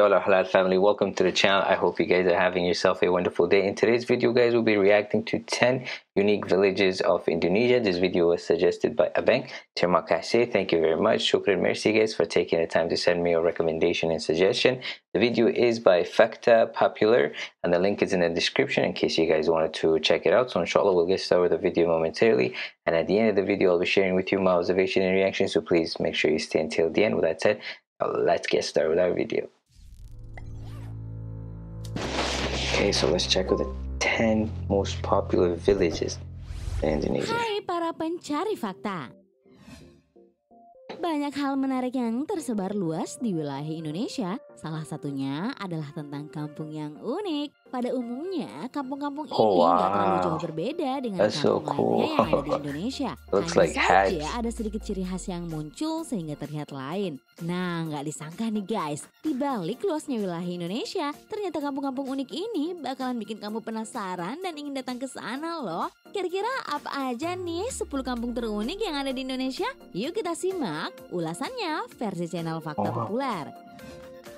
Hello halal family welcome to the channel. I hope you guys are having yourself a wonderful day. In today's video guys we'll be reacting to 10 unique villages of Indonesia. This video was suggested by Abang Terima kasih thank you very much. Shukran merci guys for taking the time to send me your recommendation and suggestion. The video is by Facta Popular and the link is in the description in case you guys wanted to check it out. So inshallah we'll get started with the video momentarily. And at the end of the video I'll be sharing with you my observation and reaction. So please make sure you stay until the end. With that said let's get started with our video. Okay, so let's check with the 10 most popular villages in Indonesia. Hai para pencari fakta. Banyak hal menarik yang tersebar luas di wilayah Indonesia. Salah satunya adalah tentang kampung yang unik. Pada umumnya, kampung-kampung ini Oh, wow. terlalu jauh berbeda dengan That's so kampung lainnya yang ada di cool. Indonesia. Looks Hanya like saja hats. ada sedikit ciri khas yang muncul sehingga terlihat lain. Nah, nggak disangka nih guys, di balik luasnya wilayah Indonesia, ternyata kampung-kampung unik ini bakalan bikin kamu penasaran dan ingin datang ke sana loh. Kira-kira apa aja nih 10 kampung terunik yang ada di Indonesia? Yuk kita simak ulasannya versi channel Fakta Wow. Populer.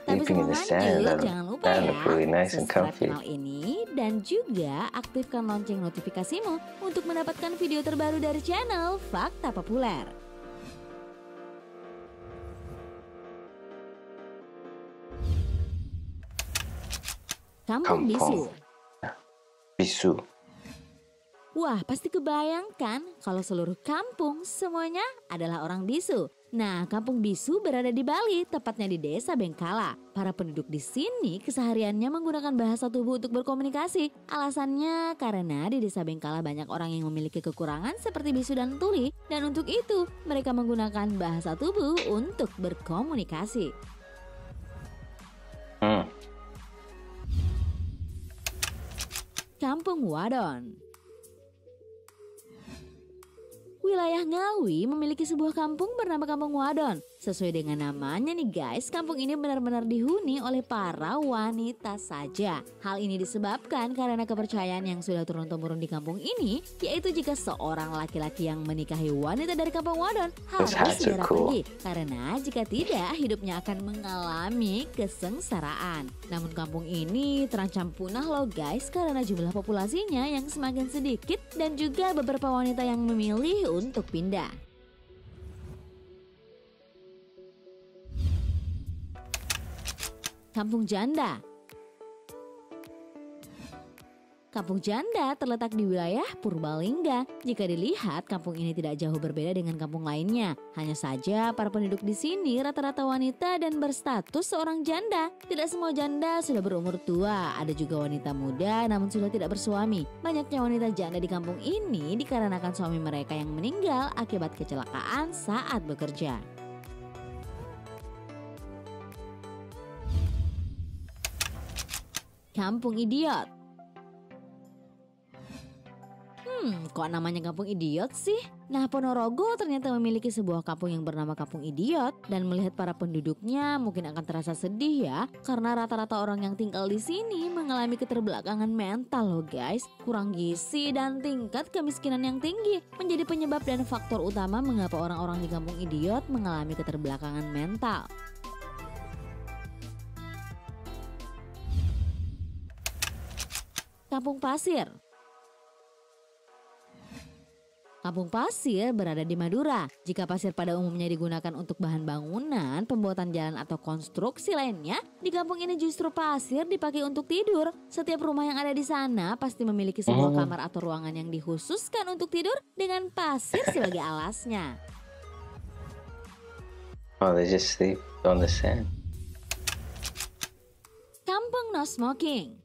Tapi sebelum lanjut, jangan lupa ya really nice subscribe channel ini dan juga aktifkan lonceng notifikasimu untuk mendapatkan video terbaru dari channel Fakta Populer. Kampung Bisu. Kampung. Bisu. Wah, pasti kebayangkan kalau seluruh kampung semuanya adalah orang bisu. Nah, kampung bisu berada di Bali, tepatnya di desa Bengkala. Para penduduk di sini kesehariannya menggunakan bahasa tubuh untuk berkomunikasi. Alasannya karena di desa Bengkala banyak orang yang memiliki kekurangan seperti bisu dan tuli. Dan untuk itu, mereka menggunakan bahasa tubuh untuk berkomunikasi. Hmm. Kampung Wadon. Wilayah Ngawi memiliki sebuah kampung bernama Kampung Wadon. Sesuai dengan namanya nih guys, kampung ini benar-benar dihuni oleh para wanita saja. Hal ini disebabkan karena kepercayaan yang sudah turun-temurun di kampung ini, yaitu jika seorang laki-laki yang menikahi wanita dari Kampung Wadon harus segera cool. pergi. Karena jika tidak, hidupnya akan mengalami kesengsaraan. Namun kampung ini terancam punah loh guys karena jumlah populasinya yang semakin sedikit dan juga beberapa wanita yang memilih untuk pindah. Kampung Janda Kampung Janda terletak di wilayah Purbalingga. Jika dilihat, kampung ini tidak jauh berbeda dengan kampung lainnya. Hanya saja para penduduk di sini rata-rata wanita dan berstatus seorang janda. Tidak semua janda sudah berumur tua, ada juga wanita muda namun sudah tidak bersuami. Banyaknya wanita janda di kampung ini dikarenakan suami mereka yang meninggal akibat kecelakaan saat bekerja. Kampung Idiot Hmm, kok namanya kampung idiot sih? Nah, Ponorogo ternyata memiliki sebuah kampung yang bernama Kampung Idiot dan melihat para penduduknya mungkin akan terasa sedih ya, karena rata-rata orang yang tinggal di sini mengalami keterbelakangan mental loh guys, kurang gizi dan tingkat kemiskinan yang tinggi menjadi penyebab dan faktor utama mengapa orang-orang di Kampung Idiot mengalami keterbelakangan mental. Kampung Pasir Kampung pasir berada di Madura. Jika pasir pada umumnya digunakan untuk bahan bangunan, pembuatan jalan atau konstruksi lainnya, di kampung ini justru pasir dipakai untuk tidur. Setiap rumah yang ada di sana pasti memiliki sebuah Oh. kamar atau ruangan yang dikhususkan untuk tidur dengan pasir sebagai alasnya. Oh, they just sleep on the sand. Kampung No Smoking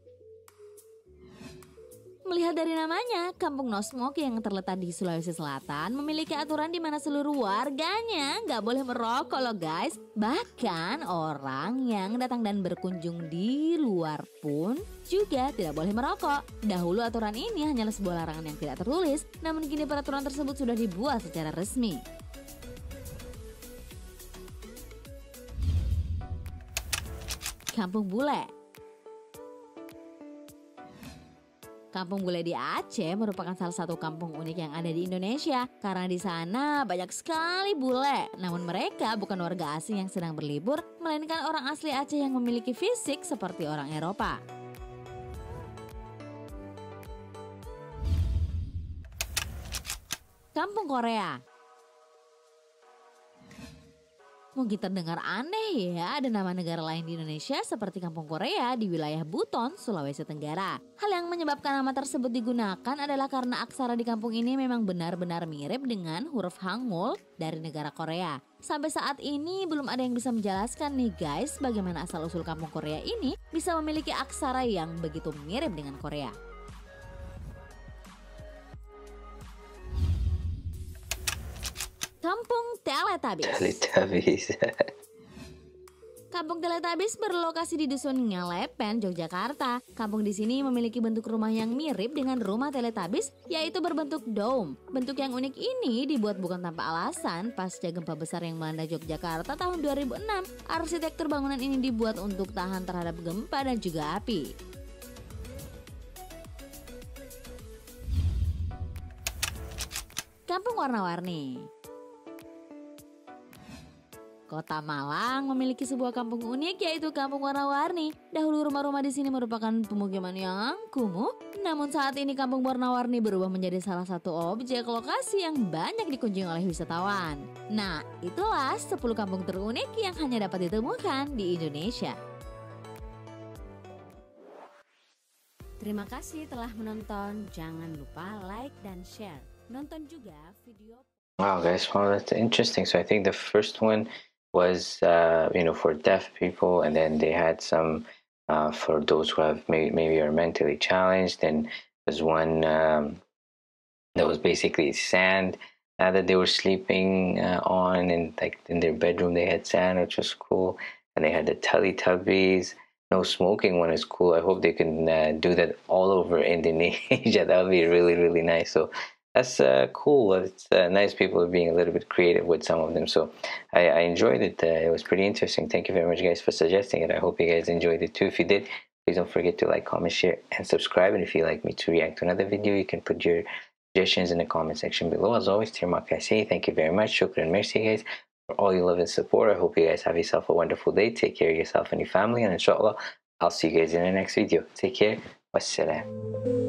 Melihat dari namanya, Kampung No Smoke yang terletak di Sulawesi Selatan memiliki aturan di mana seluruh warganya nggak boleh merokok loh guys. Bahkan orang yang datang dan berkunjung di luar pun juga tidak boleh merokok. Dahulu aturan ini hanyalah sebuah larangan yang tidak tertulis, namun kini peraturan tersebut sudah dibuat secara resmi. Kampung Bule Kampung Bule di Aceh merupakan salah satu kampung unik yang ada di Indonesia karena di sana banyak sekali bule. Namun mereka bukan warga asing yang sedang berlibur, melainkan orang asli Aceh yang memiliki fisik seperti orang Eropa. Kampung Korea Mungkin terdengar aneh ya ada nama negara lain di Indonesia seperti Kampung Korea di wilayah Buton, Sulawesi Tenggara. Hal yang menyebabkan nama tersebut digunakan adalah karena aksara di kampung ini memang benar-benar mirip dengan huruf Hangul dari negara Korea. Sampai saat ini belum ada yang bisa menjelaskan nih guys bagaimana asal-usul kampung Korea ini bisa memiliki aksara yang begitu mirip dengan Korea. Kampung Teletabis. Teletubbies. Kampung Teletabis berlokasi di Dusun Ngalepen, Yogyakarta. Kampung di sini memiliki bentuk rumah yang mirip dengan rumah Teletabis, yaitu berbentuk dome. Bentuk yang unik ini dibuat bukan tanpa alasan pasca gempa besar yang melanda Yogyakarta tahun 2006. Arsitektur bangunan ini dibuat untuk tahan terhadap gempa dan juga api. Kampung warna-warni Kota Malang memiliki sebuah kampung unik yaitu Kampung Warna-Warni. Dahulu rumah-rumah di sini merupakan pemukiman yang kumuh, namun saat ini Kampung Warna-Warni berubah menjadi salah satu objek lokasi yang banyak dikunjungi oleh wisatawan. Nah, itulah 10 kampung terunik yang hanya dapat ditemukan di Indonesia. Terima kasih telah menonton. Jangan lupa like dan share. Nonton juga video Wow, guys, well, that's interesting. So I think the first one was uh, you know for deaf people, and then they had some uh, for those who have may- maybe are mentally challenged. And there's one um, that was basically sand uh, that they were sleeping uh, on, and like in their bedroom they had sand, which was cool. And they had the Teletubbies. No smoking one is cool. I hope they can uh, do that all over Indonesia. that would be really really nice. So that's uh, cool. It's uh, nice people are being a little bit creative with some of them. So I, I enjoyed it. Uh, it was pretty interesting. Thank you very much, guys, for suggesting it. I hope you guys enjoyed it too. If you did, please don't forget to like, comment, share, and subscribe. And if you'd like me to react to another video, you can put your suggestions in the comment section below. As always, Tirmak I say thank you very much. Shukran merci, guys, for all your love and support. I hope you guys have yourself a wonderful day. Take care of yourself and your family. And inshallah, I'll see you guys in the next video. Take care. Wassalam.